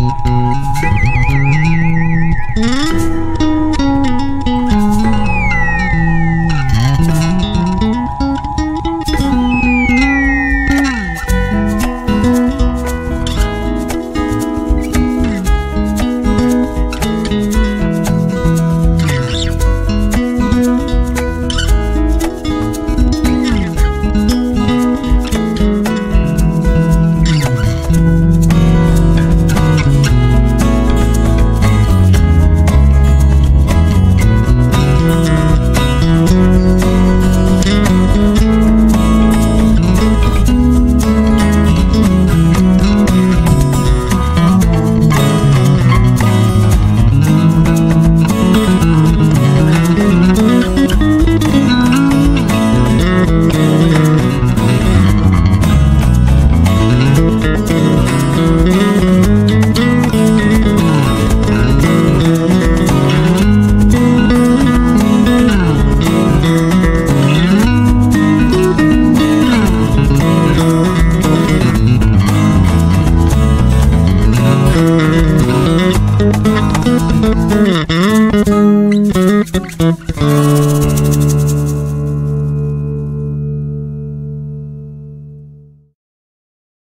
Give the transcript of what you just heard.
Música